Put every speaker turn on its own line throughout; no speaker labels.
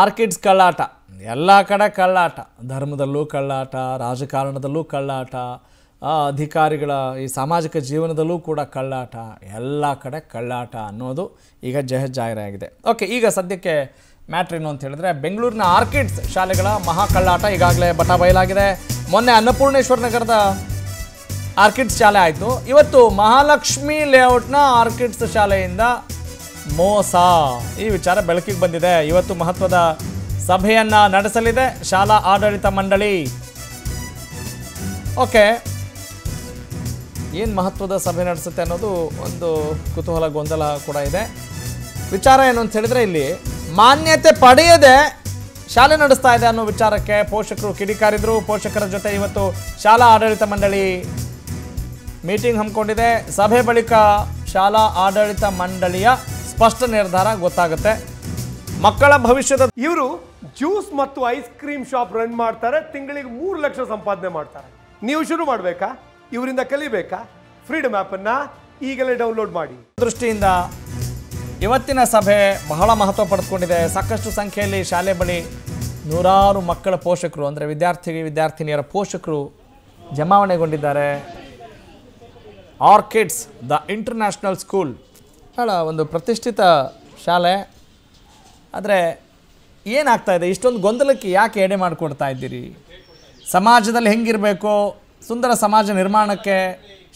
Orchids ಕಳ್ಳಾಟ. ಎಲ್ಲ ಕಡೆ ಕಳ್ಳಾಟ. ಧರ್ಮದಲ್ಲೂ ಕಳ್ಳಾಟ, ರಾಜಕಾರಣದಲ್ಲೂ ಕಳ್ಳಾಟ ಅಧಿಕಾರಿಗಳ ಈ ಸಾಮಾಜಿಕ ಜೀವನದಲ್ಲೂ ಕೂಡ ಕಳ್ಳಾಟ. ಎಲ್ಲ ಕಡೆ ಕಳ್ಳಾಟ ಅನ್ನೋದು ಈಗ ಜಹಜಾಹಿರಾಗಿದೆ ಓಕೆ ಈಗ ಸದ್ಯಕ್ಕೆ ಮ್ಯಾಟ್ರ್ ಏನು ಅಂತ ಹೇಳಿದ್ರೆ, ಬೆಂಗಳೂರಿನ ಆರ್ಕಿಡ್ಸ್ ಶಾಲೆಗಳ ಮಹಾ ಕಳ್ಳಾಟ ಈಗಾಗಲೇ ಬಟ ಬಯಲಾಗಿದೆ. ಮೊನ್ನೆ ಅನ್ನಪೂರ್ಣೇಶ್ವರ ನಗರದ ಆರ್ಕಿಡ್ಸ್ ಶಾಲೆ ಆಯಿತು. ಇವತ್ತು ಮಹಾಲಕ್ಷ್ಮಿ ಲೇಔಟ್ನ ಆರ್ಕಿಡ್ಸ್ ಶಾಲೆಯಿಂದ ಮೋಸ. ಈ ವಿಚಾರ ಬೆಳಕಿಗೆ ಬಂದಿದೆ. ಇವತ್ತು ಮಹತ್ವದ ಸಭೆಯನ್ನ ನಡೆಸಲಿದೆ ಶಾಲಾ ಆಡಳಿತ ಮಂಡಳಿ. ಓಕೆ. ಏನು ಮಹತ್ವದ ಸಭೆ ನಡೆಸುತ್ತೆ ಅನ್ನೋದು ಒಂದು ಕುತೂಹಲ, ಗೊಂದಲ ಕೂಡ ಇದೆ. ವಿಚಾರ ಏನು ಅಂತ ಹೇಳಿದ್ರೆ ಇಲ್ಲಿ, ಮಾನ್ಯತೆ ಪಡೆಯದೆ ಶಾಲೆ ನಡೆಸ್ತಾ ಇದೆ ಅನ್ನೋ ವಿಚಾರಕ್ಕೆ ಪೋಷಕರು ಕಿಡಿಕಾರಿದ್ರು. ಪೋಷಕರ ಜೊತೆ ಇವತ್ತು ಶಾಲಾ ಆಡಳಿತ ಮಂಡಳಿ ಮೀಟಿಂಗ್ ಹಮ್ಮಿಕೊಂಡಿದೆ. ಸಭೆ ಬಳಿಕ ಶಾಲಾ ಆಡಳಿತ ಮಂಡಳಿಯ ಸ್ಪಷ್ಟ ನಿರ್ಧಾರ ಗೊತ್ತಾಗುತ್ತೆ. ಮಕ್ಕಳ ಭವಿಷ್ಯದ
ಇವರು ಜ್ಯೂಸ್ ಮತ್ತು ಐಸ್ ಕ್ರೀಮ್ ಶಾಪ್ ರನ್ ಮಾಡ್ತಾರೆ ತಿಂಗಳಿಗೆ ಮೂರು ಲಕ್ಷ ಸಂಪಾದನೆ ಮಾಡ್ತಾರೆ. ನೀವು ಶುರು ಮಾಡಬೇಕಾ? ಇವರಿಂದ ಕಲಿಬೇಕಾ? ಫ್ರೀಡಮ್ ಅನ್ನ ಈಗಲೇ ಡೌನ್ಲೋಡ್ ಮಾಡಿ.
ದೃಷ್ಟಿಯಿಂದ ಇವತ್ತಿನ ಸಭೆ ಬಹಳ ಮಹತ್ವ ಪಡೆದುಕೊಂಡಿದೆ. ಸಾಕಷ್ಟು ಸಂಖ್ಯೆಯಲ್ಲಿ ಶಾಲೆ ಬಳಿ ನೂರಾರು ಮಕ್ಕಳ ಪೋಷಕರು ಅಂದರೆ ವಿದ್ಯಾರ್ಥಿ ವಿದ್ಯಾರ್ಥಿನಿಯರ ಪೋಷಕರು ಜಮಾವಣೆಗೊಂಡಿದ್ದಾರೆ. ಆರ್ಕಿಡ್ಸ್ ದ ಇಂಟರ್ನ್ಯಾಷನಲ್ ಸ್ಕೂಲ್ ಬಹಳ ಒಂದು ಪ್ರತಿಷ್ಠಿತ ಶಾಲೆ. ಆದರೆ ಏನಾಗ್ತಾ ಇದೆ? ಇಷ್ಟೊಂದು ಗೊಂದಲಕ್ಕೆ ಯಾಕೆ ಎಡೆ ಮಾಡಿಕೊಡ್ತಾ ಇದ್ದೀರಿ? ಸಮಾಜದಲ್ಲಿ ಹೆಂಗಿರಬೇಕು? ಸುಂದರ ಸಮಾಜ ನಿರ್ಮಾಣಕ್ಕೆ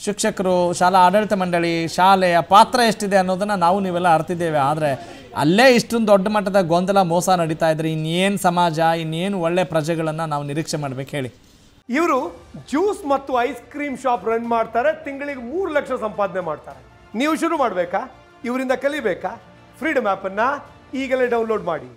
ಶಿಕ್ಷಕರು, ಶಾಲಾ ಆಡಳಿತ ಮಂಡಳಿ, ಶಾಲೆಯ ಪಾತ್ರ ಎಷ್ಟಿದೆ ಅನ್ನೋದನ್ನು ನಾವು ನೀವೆಲ್ಲ ಅರ್ತಿದ್ದೇವೆ. ಆದರೆ ಅಲ್ಲೇ ಇಷ್ಟೊಂದು ದೊಡ್ಡ ಮಟ್ಟದ ಗೊಂದಲ, ಮೋಸ ನಡೀತಾ ಇದ್ರೆ ಇನ್ನೇನು ಸಮಾಜ, ಇನ್ನೇನು ಒಳ್ಳೆ ಪ್ರಜೆಗಳನ್ನು ನಾವು ನಿರೀಕ್ಷೆ ಮಾಡ್ಬೇಕು ಹೇಳಿ.
ಇವರು ಜ್ಯೂಸ್ ಮತ್ತು ಐಸ್ ಕ್ರೀಮ್ ಶಾಪ್ ರನ್ ಮಾಡ್ತಾರೆ, ತಿಂಗಳಿಗೆ ಮೂರು ಲಕ್ಷ ಸಂಪಾದನೆ ಮಾಡ್ತಾರೆ. ನೀವು ಶುರು ಮಾಡಬೇಕಾ? ಇವರಿಂದ ಕಲಿಬೇಕಾ? ಫ್ರೀಡಮ್ ಆ್ಯಪನ್ನು ಈಗಲೇ ಡೌನ್ಲೋಡ್ ಮಾಡಿ.